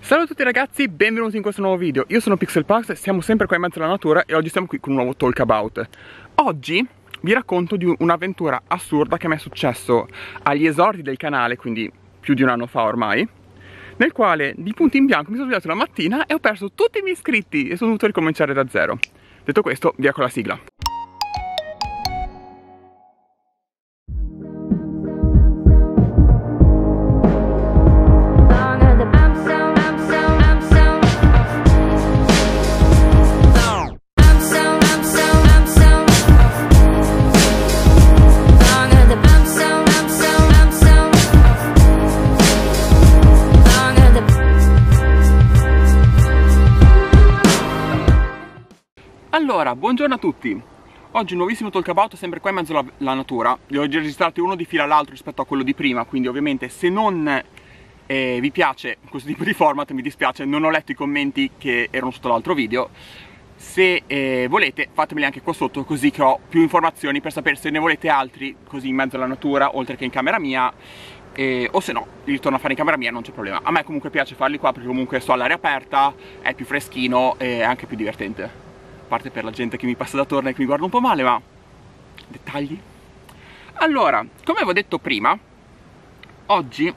Ciao a tutti ragazzi, benvenuti in questo nuovo video. Io sono PixelPax, siamo sempre qua in mezzo alla natura e oggi siamo qui con un nuovo Talk About. Oggi vi racconto di un'avventura assurda che mi è successo agli esordi del canale, quindi più di un anno fa ormai, nel quale di punto in bianco mi sono svegliato la mattina e ho perso tutti i miei iscritti e sono dovuto ricominciare da zero. Detto questo, via con la sigla. Allora, buongiorno a tutti. Oggi un nuovissimo talk about sempre qua in mezzo alla, natura. Li ho già registrati uno di fila all'altro rispetto a quello di prima Quindi ovviamente se non eh, vi piace questo tipo di format mi dispiace Non ho letto i commenti che erano sotto l'altro video. Se eh, volete fatemeli anche qua sotto così che ho più informazioni per sapere se ne volete altri Così in mezzo alla natura oltre che in camera mia. Eh, o se no li ritorno a fare in camera mia non c'è problema. A me comunque piace farli qua perché comunque sto all'aria aperta è più freschino e anche più divertente parte per la gente che mi passa da torno e che mi guarda un po' male, ma dettagli. Allora, come avevo detto prima, oggi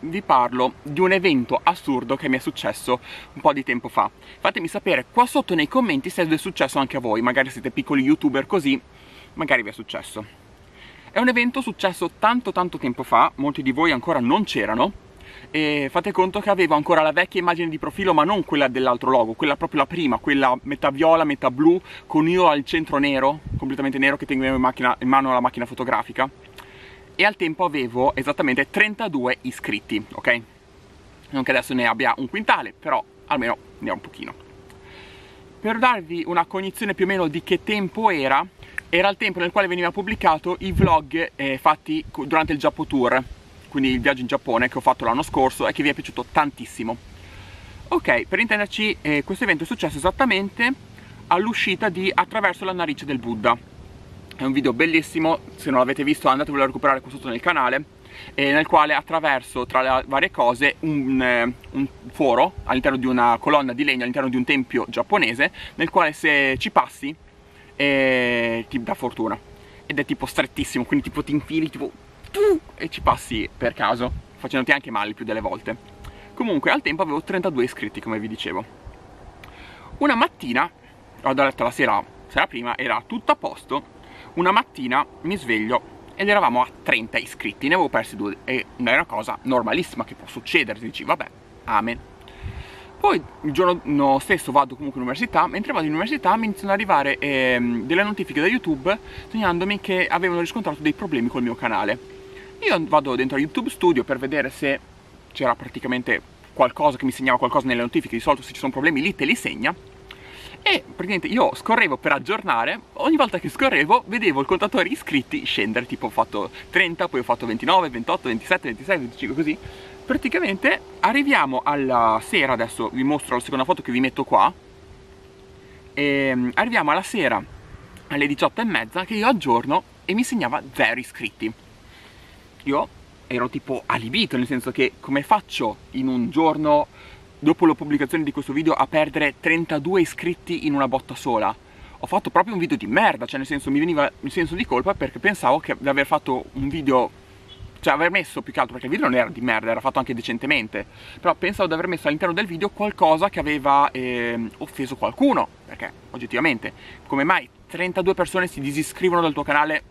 vi parlo di un evento assurdo che mi è successo un po' di tempo fa. Fatemi sapere qua sotto nei commenti se è successo anche a voi, magari siete piccoli youtuber così, magari vi è successo. È un evento successo tanto tanto tempo fa, molti di voi ancora non c'erano, e fate conto che avevo ancora la vecchia immagine di profilo ma non quella dell'altro logo, quella proprio la prima, quella metà viola, metà blu, con io al centro nero, completamente nero che tengo in, macchina, in mano la macchina fotografica e al tempo avevo esattamente 32 iscritti, ok? Non che adesso ne abbia un quintale, però almeno ne ho un pochino. Per darvi una cognizione più o meno di che tempo era, era il tempo nel quale veniva pubblicato i vlog eh, fatti durante il Giappo Tour quindi il viaggio in Giappone che ho fatto l'anno scorso e che vi è piaciuto tantissimo. Ok, per intenderci, eh, questo evento è successo esattamente all'uscita di Attraverso la narice del Buddha. È un video bellissimo, se non l'avete visto andatevelo a recuperare qua sotto nel canale, eh, nel quale attraverso tra le varie cose un, eh, un foro all'interno di una colonna di legno, all'interno di un tempio giapponese, nel quale se ci passi eh, ti dà fortuna. Ed è tipo strettissimo, quindi tipo ti infili, tipo e ci passi per caso, facendoti anche male più delle volte. Comunque al tempo avevo 32 iscritti, come vi dicevo. Una mattina, ho letto la sera, sera prima, era tutto a posto. Una mattina mi sveglio ed eravamo a 30 iscritti, ne avevo persi due e è una cosa normalissima che può succedere, ti dici vabbè, amen. Poi il giorno stesso vado comunque all'università, mentre vado in università mi iniziano ad arrivare ehm, delle notifiche da YouTube segnandomi che avevano riscontrato dei problemi col mio canale io vado dentro YouTube Studio per vedere se c'era praticamente qualcosa che mi segnava qualcosa nelle notifiche, di solito se ci sono problemi lì te li segna. E praticamente io scorrevo per aggiornare, ogni volta che scorrevo vedevo il contatore iscritti scendere, tipo ho fatto 30, poi ho fatto 29, 28, 27, 26, 25 così. Praticamente arriviamo alla sera, adesso vi mostro la seconda foto che vi metto qua, e ehm, arriviamo alla sera alle 18 e mezza che io aggiorno e mi segnava 0 iscritti io ero tipo alibito, nel senso che come faccio in un giorno dopo la pubblicazione di questo video a perdere 32 iscritti in una botta sola? Ho fatto proprio un video di merda, cioè nel senso mi veniva il senso di colpa perché pensavo che di aver fatto un video cioè aver messo più che altro perché il video non era di merda, era fatto anche decentemente però pensavo di aver messo all'interno del video qualcosa che aveva eh, offeso qualcuno perché oggettivamente come mai 32 persone si disiscrivono dal tuo canale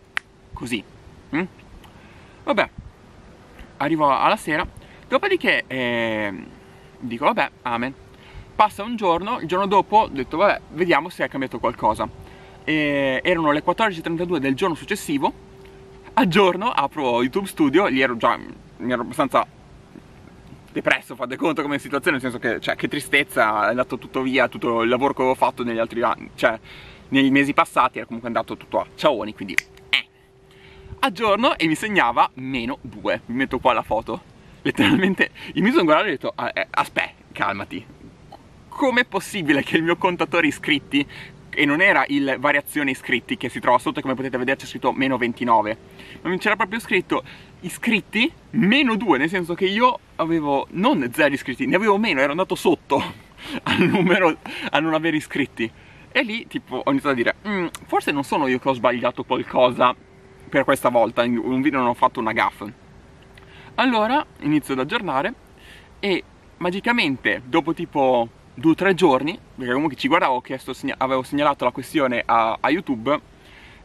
così? Hm? Vabbè, arrivo alla sera, dopodiché eh, dico vabbè, amen. Passa un giorno, il giorno dopo ho detto vabbè, vediamo se è cambiato qualcosa. E erano le 14.32 del giorno successivo, a giorno apro YouTube Studio, gli ero già, mi ero abbastanza depresso, fate conto come situazione, nel senso che, cioè, che tristezza, è andato tutto via, tutto il lavoro che avevo fatto negli altri anni, cioè, nei mesi passati era comunque andato tutto a ciaoni, quindi aggiorno e mi segnava meno 2 mi metto qua la foto. Letteralmente io mi sono guardato e ho detto ah, eh, aspetta calmati. Com'è possibile che il mio contatore iscritti e non era il variazione iscritti che si trova sotto come potete vedere c'è scritto meno 29 ma c'era proprio scritto iscritti, meno due, nel senso che io avevo non zero iscritti, ne avevo meno, ero andato sotto al numero a non avere iscritti. E lì tipo ho iniziato a dire, mm, forse non sono io che ho sbagliato qualcosa per questa volta, in un video non ho fatto una gaffa. Allora inizio ad aggiornare e magicamente dopo tipo due o tre giorni, perché comunque ci guardavo, segna avevo segnalato la questione a, a YouTube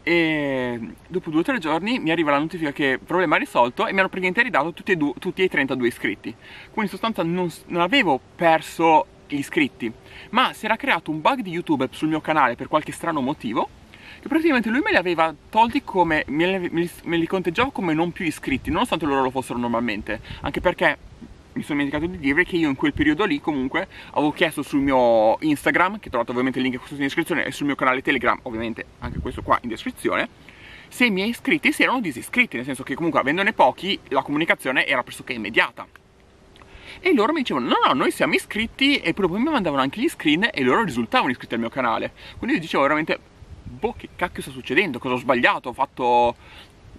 e dopo due o tre giorni mi arriva la notifica che problema risolto e mi hanno praticamente ridato tutti e, due, tutti e 32 iscritti. Quindi in sostanza non, non avevo perso gli iscritti, ma si era creato un bug di YouTube sul mio canale per qualche strano motivo che praticamente lui me li aveva tolti come, me li, me li conteggiava come non più iscritti, nonostante loro lo fossero normalmente, anche perché mi sono dimenticato di dire che io in quel periodo lì comunque avevo chiesto sul mio Instagram, che trovate ovviamente il link in descrizione, e sul mio canale Telegram, ovviamente anche questo qua in descrizione, se i miei iscritti si erano disiscritti, nel senso che comunque avendone pochi la comunicazione era pressoché immediata. E loro mi dicevano no no noi siamo iscritti e poi mi mandavano anche gli screen e loro risultavano iscritti al mio canale. Quindi io dicevo veramente boh che cacchio sta succedendo? Cosa ho sbagliato? Ho fatto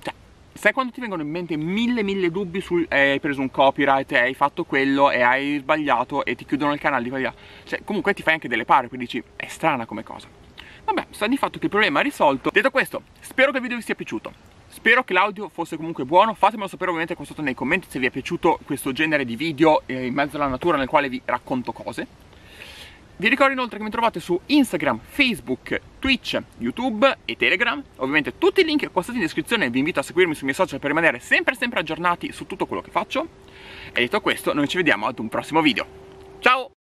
cioè sai quando ti vengono in mente mille mille dubbi sul eh, hai preso un copyright hai fatto quello e hai sbagliato e ti chiudono il canale qua cioè comunque ti fai anche delle pare quindi dici è strana come cosa. Vabbè sta di fatto che il problema è risolto. Detto questo spero che il video vi sia piaciuto. Spero che l'audio fosse comunque buono, fatemelo sapere ovviamente qua sotto nei commenti se vi è piaciuto questo genere di video eh, in mezzo alla natura nel quale vi racconto cose. Vi ricordo inoltre che mi trovate su Instagram, Facebook, Twitch, YouTube e Telegram. Ovviamente tutti i link qua sotto in descrizione vi invito a seguirmi sui miei social per rimanere sempre sempre aggiornati su tutto quello che faccio. E detto questo, noi ci vediamo ad un prossimo video. Ciao!